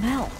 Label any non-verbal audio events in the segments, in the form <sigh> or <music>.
smell?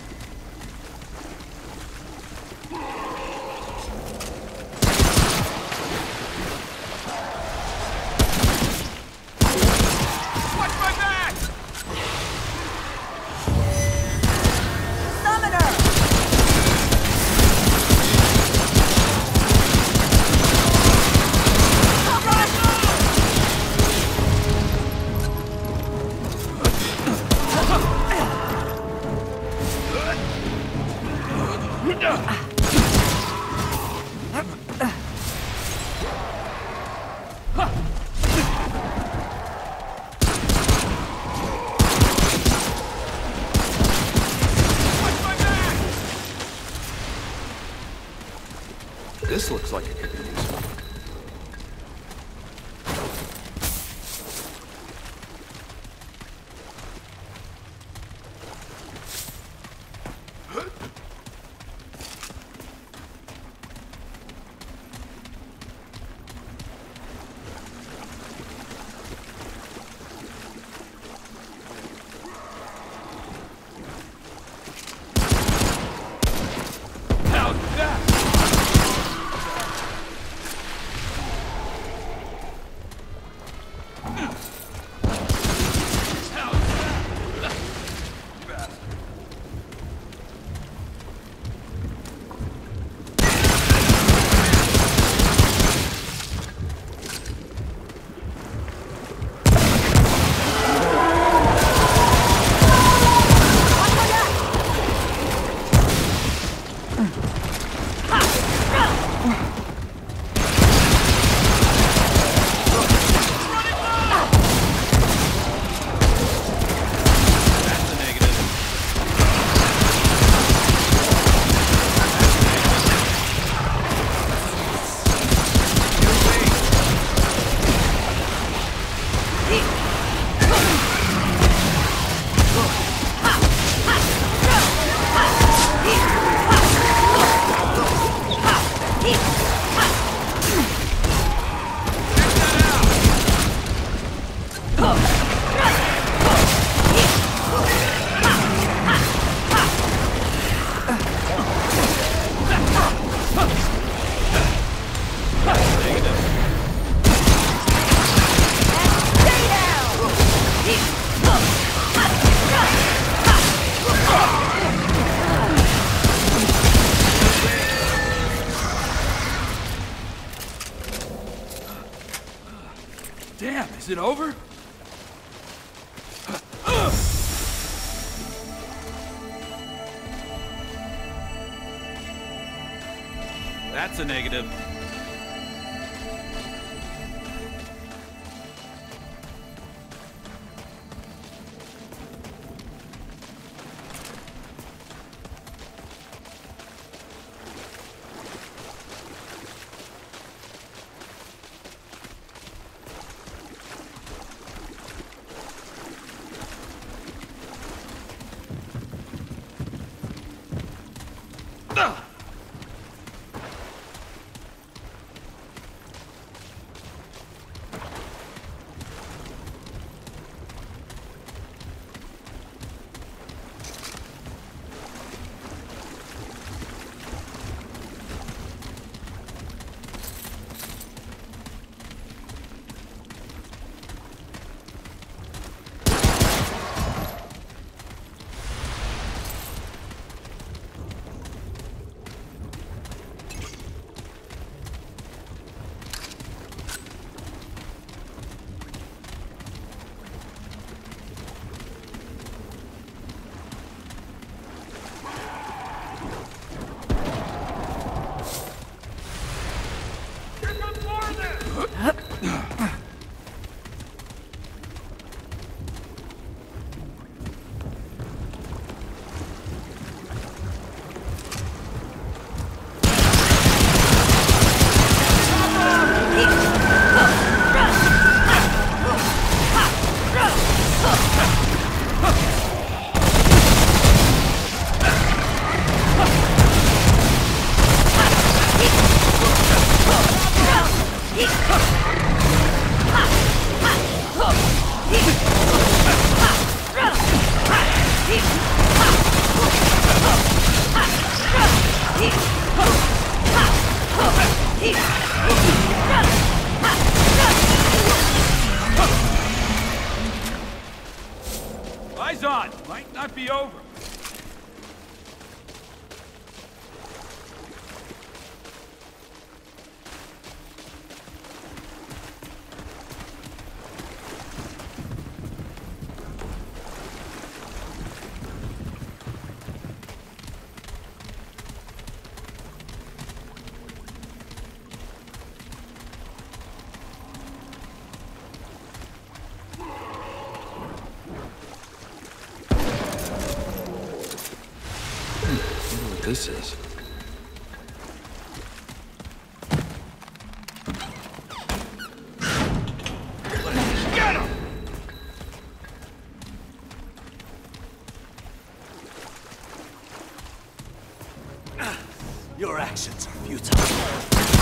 Your actions are futile.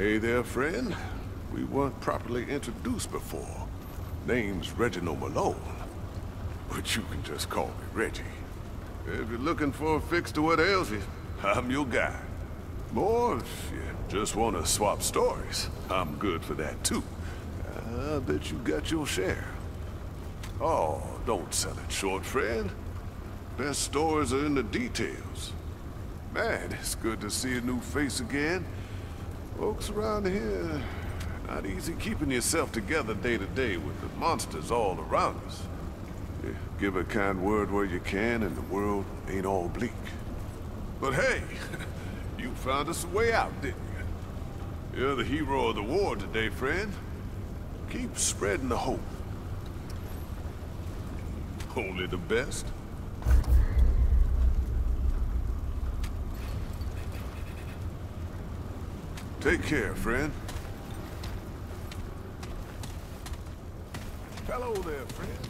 Hey there, friend. We weren't properly introduced before. Name's Reginald Malone. But you can just call me Reggie. If you're looking for a fix to what ails you, I'm your guy. Or if you just want to swap stories, I'm good for that too. I bet you got your share. Oh, don't sell it short, friend. Best stories are in the details. Man, it's good to see a new face again. Folks around here, not easy keeping yourself together day to day with the monsters all around us. You give a kind word where you can and the world ain't all bleak. But hey, <laughs> you found us a way out, didn't you? You're the hero of the war today, friend. Keep spreading the hope. Only the best. Take care, friend. Hello there, friend.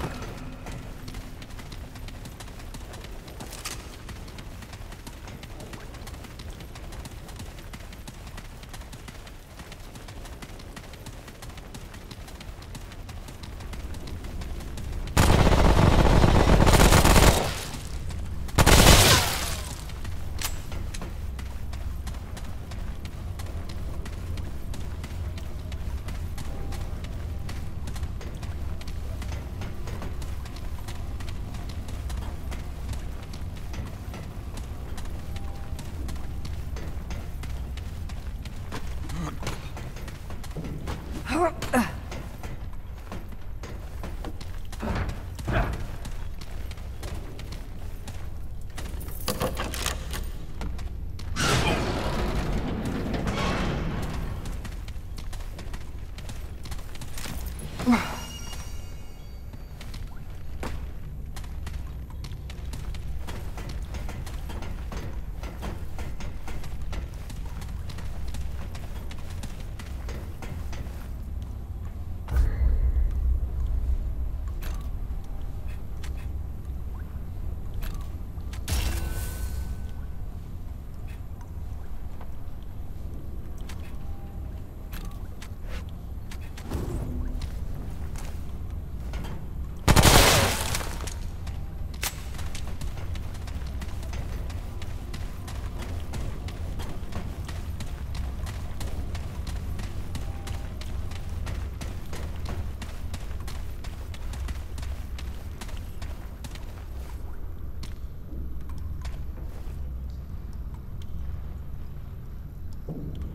there.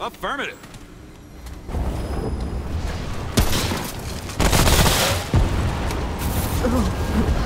Affirmative. Bag's <laughs>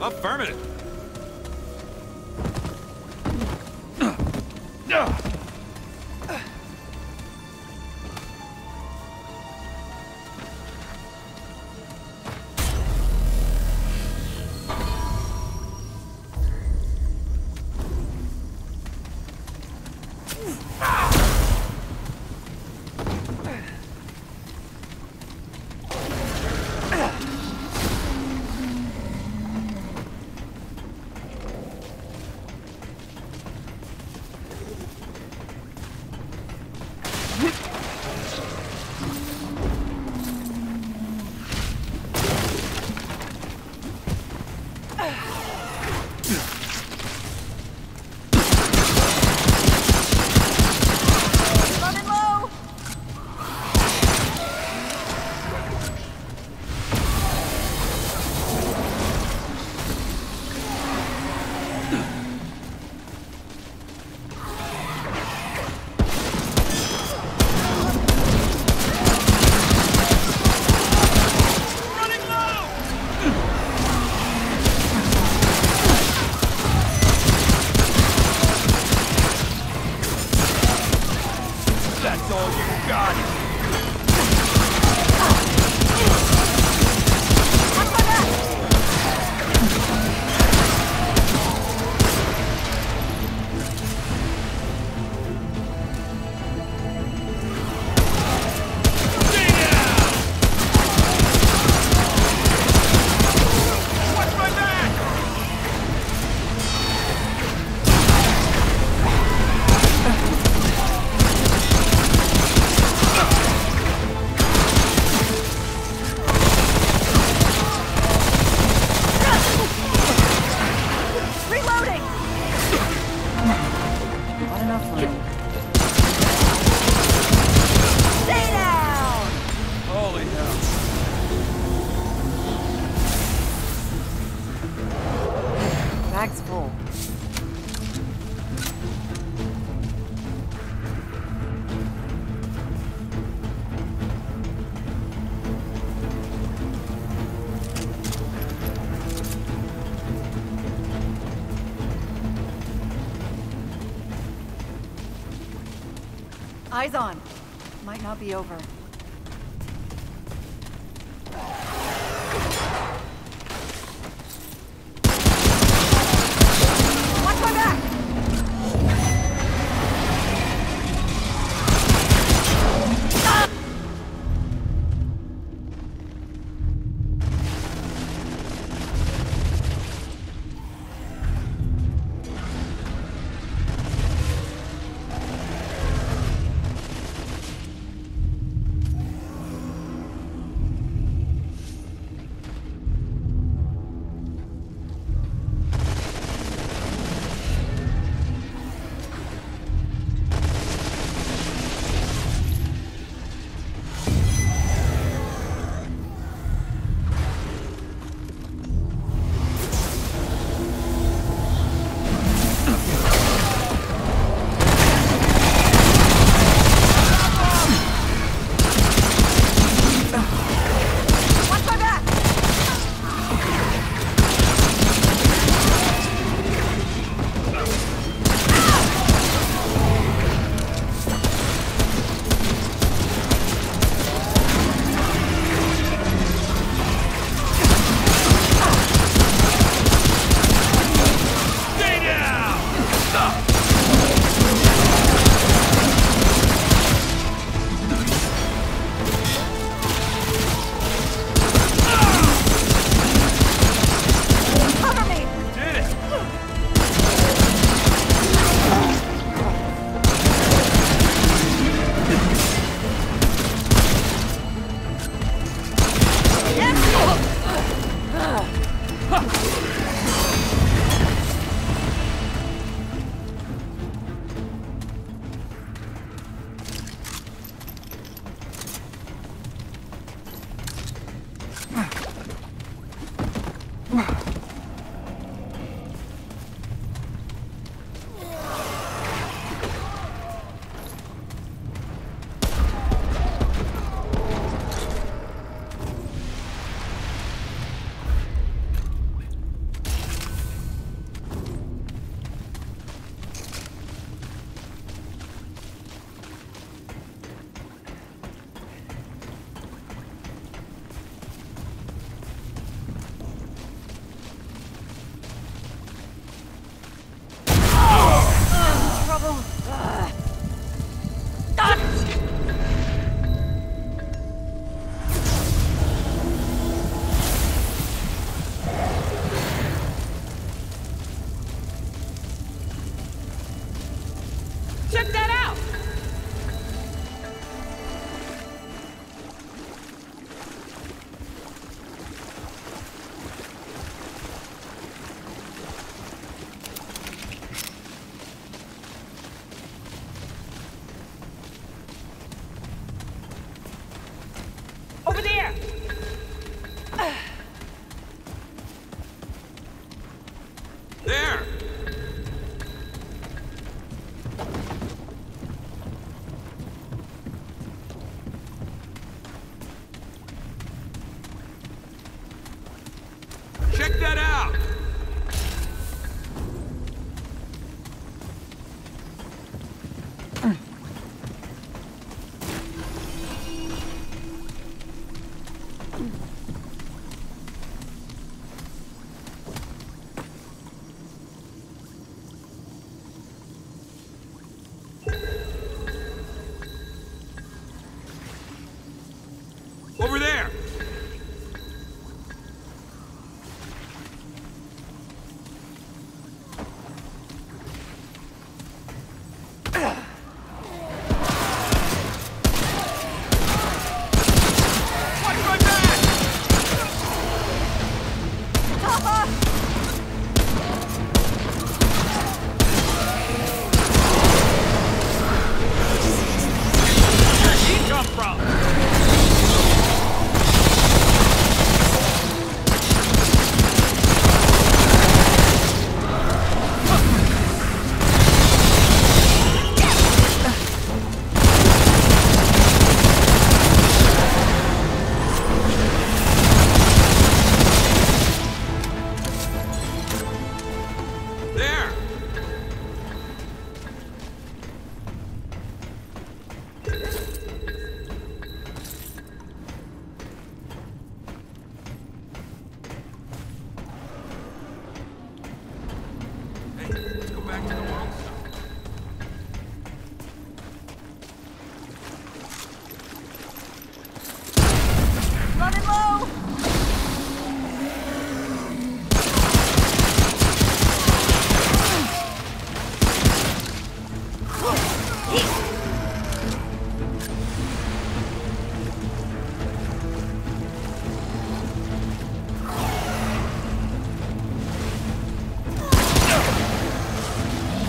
Affirmative. Be over.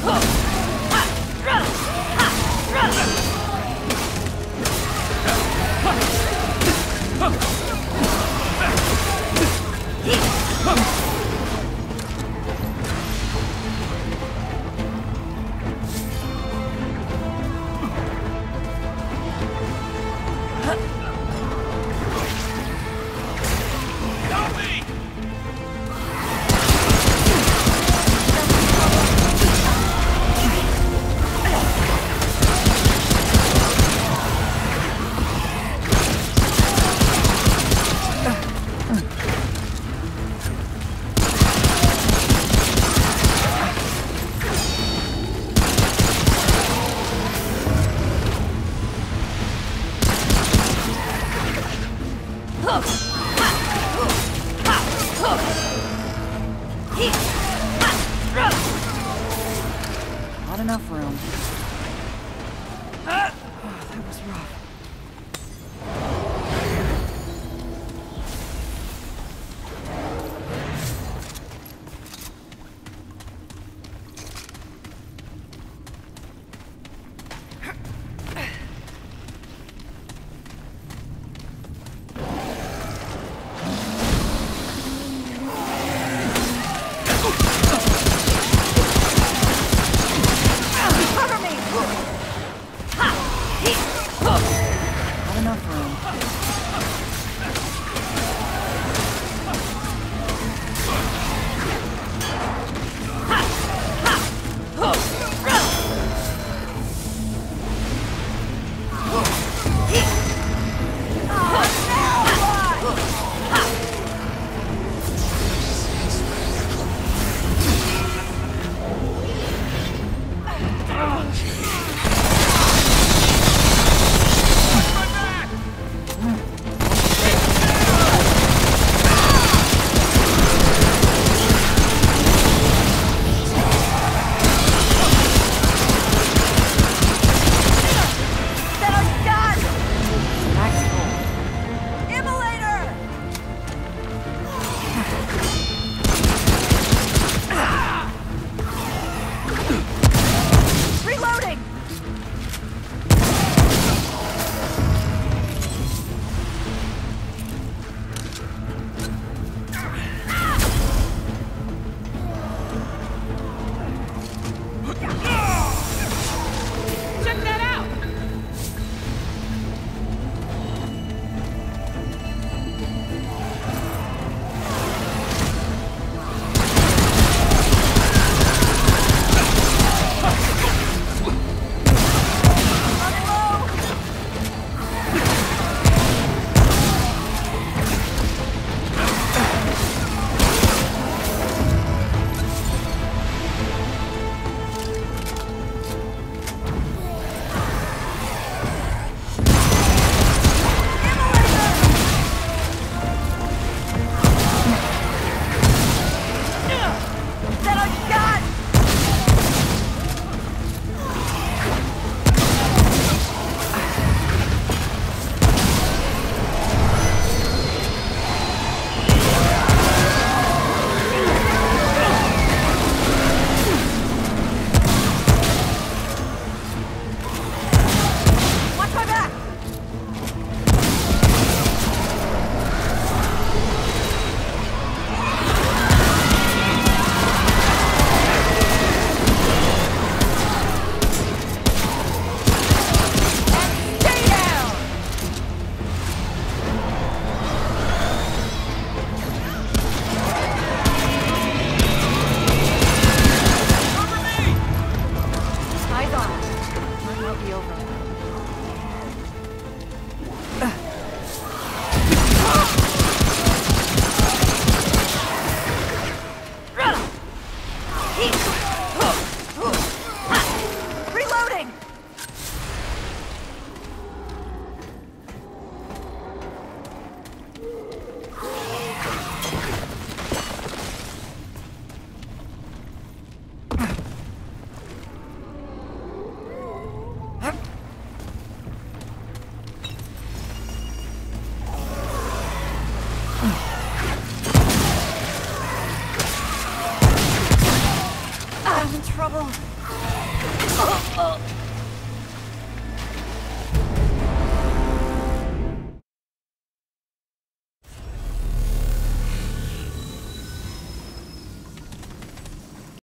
哈